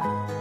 Bye.